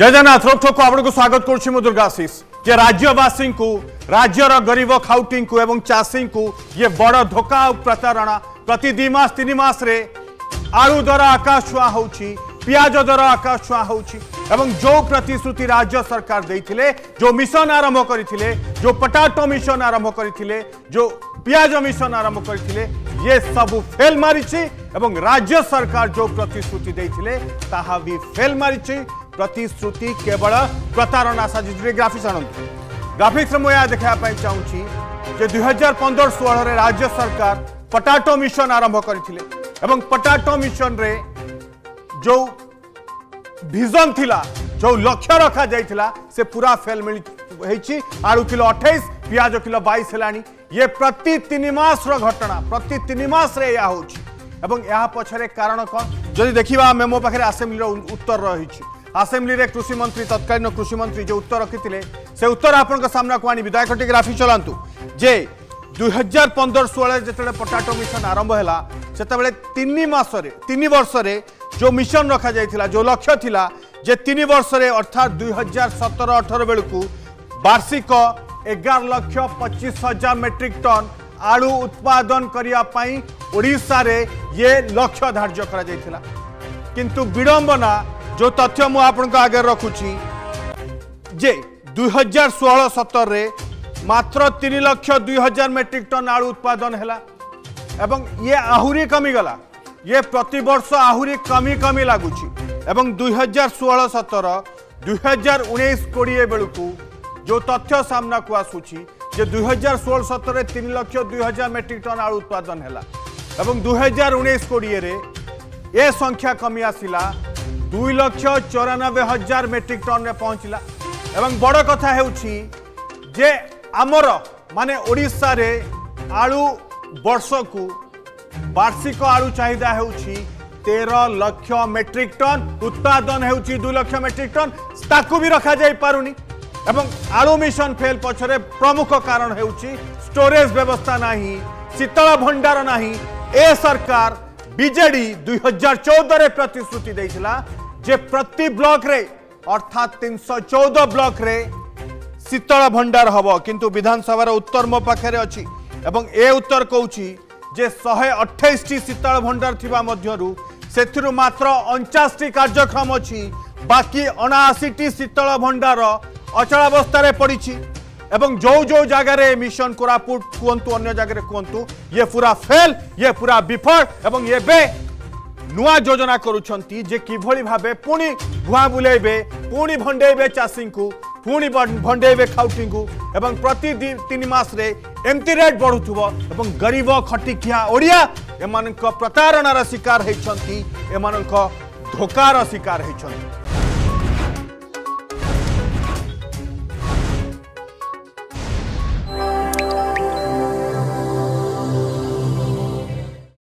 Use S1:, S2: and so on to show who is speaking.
S1: जयजनाथ रोकठोक आपको स्वागत कर दुर्गाशीष जे राज्यवासी को राज्यर गरीब खाउटी को एवं चाषी को ये बड़ धोखा प्रतारणा प्रति दिमास मस तीन मसरे आलु दर आकाश छुआ हो पिज दर आकाश छुआ हो जो प्रतिश्रुति राज्य सरकार देते जो मिशन आरंभ करते जो पटाटो मिशन आरंभ करते जो पिज मिशन आरंभ करते ये सब फेल मारी राज्य सरकार जो प्रतिश्रुति भी फेल मारी प्रतिश्रुति केवल प्रतारणा साजिश ग्राफिक्स आणतु ग्राफिक्स मुझे देखा चाहिए जे दुई हजार पंदर षोह राज्य सरकार पटाटो मिशन आरंभ करते पटाटो मिशन रे जो भिजन थिला जो लक्ष्य रखा जाइला से पूरा फेल मिली आलु किलो अठाई पिज किलो बैस है ये प्रति तीन मस रटना प्रति तीन मस हो पचर कारण कौन जो देखा आम मो पाखे आसेम्बली उत्तर रही ଆସେମ୍ବ୍ଲିରେ କୃଷିମନ୍ତ୍ରୀ ତତ୍କାଳୀନ କୃଷିମନ୍ତ୍ରୀ ଯେଉଁ ଉତ୍ତର ରଖିଥିଲେ ସେ ଉତ୍ତର ଆପଣଙ୍କ ସାମ୍ନାକୁ ଆଣିବି ଦୟାକରି ଟିକେ ରାଫି ଚଲାନ୍ତୁ ଯେ ଦୁଇହଜାର ପନ୍ଦର ଷୋହଳରେ ଯେତେବେଳେ ପଟାଟୋ ମିଶନ ଆରମ୍ଭ ହେଲା ସେତେବେଳେ ତିନି ମାସରେ ତିନି ବର୍ଷରେ ଯେଉଁ ମିଶନ ରଖାଯାଇଥିଲା ଯେଉଁ ଲକ୍ଷ୍ୟ ଥିଲା ଯେ ତିନି ବର୍ଷରେ ଅର୍ଥାତ୍ ଦୁଇହଜାର ସତର ଅଠର ବେଳକୁ ବାର୍ଷିକ ଏଗାର ଲକ୍ଷ ପଚିଶ ହଜାର ମେଟ୍ରିକ୍ ଟନ୍ ଆଳୁ ଉତ୍ପାଦନ କରିବା ପାଇଁ ଓଡ଼ିଶାରେ ଇଏ ଲକ୍ଷ୍ୟ ଧାର୍ଯ୍ୟ କରାଯାଇଥିଲା କିନ୍ତୁ ବିଡ଼ମ୍ବନା जो तथ्य मु आगे रखुची जे दुई हजार षोह सतर मात्र तीन लक्ष दुई हजार मेट्रिक टन आलु उत्पादन है एवं ये आहरी कमीगला ये प्रत वर्ष आहरी कमी कमी लगुच दुई हजार षोह सतर दुई हजार उन्नीस कोड़े बेलू जो तथ्य सामना को आसूची जे दुई हजार षोह सतर तीन लक्ष दुई हजार मेट्रिक टन आलु उत्पादन है दुई हजार उन्नीस कोड़े ये संख्या कमी आसला দুই লক্ষ চৌরানবে হাজার মেট্রিক টনরে পৌঁছিলা এবং বড় কথা হচ্ছে যে আমার মানে ওড়শার আলু বর্ষক বার্ষিক আলু চাহিদা হচ্ছে তের লক্ষ মেট্রিক টন উৎপাদন হচ্ছে দুই লক্ষ মেট্রিক টন তাকে বি রখা যাই পারুনি এবং আলু মিশন ফেল পছরে প্রমুখ কারণ হচ্ছে স্টোরেজ ব্যবস্থা না শীতল ভণ্ডার না এ সরকার বিজেডি দুই হাজার চৌদরে প্রতিশ্রুতি যে প্রতি ব্লকরে অর্থাৎ তিনশো চৌদ ব্লকরে শীতল ভণ্ডার হব কিন্তু বিধানসভার উত্তর মো পাখে অছি এবং এ উত্তর কৌছি যে শহে অঠাইশটি শীতল ভণ্ডার থাকা মধ্যরু ସେଥିରୁ ମାତ୍ର ଅଣଚାଶଟି କାର୍ଯ୍ୟକ୍ରମ ଅଛି ବାକି ଅଣାଅଶୀଟି ଶୀତଳ ଭଣ୍ଡାର ଅଚଳାବସ୍ଥାରେ ପଡ଼ିଛି ଏବଂ ଯେଉଁ ଯେଉଁ ଜାଗାରେ ମିଶନ କୋରାପୁଟ କୁହନ୍ତୁ ଅନ୍ୟ ଜାଗାରେ କୁହନ୍ତୁ ଇଏ ପୁରା ଫେଲ୍ ଇଏ ପୁରା ବିଫଳ ଏବଂ ଏବେ ନୂଆ ଯୋଜନା କରୁଛନ୍ତି ଯେ କିଭଳି ଭାବେ ପୁଣି ଭୁଆଁ ବୁଲେଇବେ ପୁଣି ଭଣ୍ଡେଇବେ ଚାଷୀଙ୍କୁ ପୁଣି ଭଣ୍ଡେଇବେ ଖାଉଟିଙ୍କୁ ଏବଂ ପ୍ରତି ତିନି ମାସରେ ଏମିତି ରେଟ୍ ବଢ଼ୁଥିବ ଏବଂ ଗରିବ ଖଟିଖିଆ ଓଡ଼ିଆ ଏମାନଙ୍କ ପ୍ରତାରଣାର ଶିକାର ହୋଇଛନ୍ତି ଏମାନଙ୍କ ଧୋକାର ଶିକାର ହୋଇଛନ୍ତି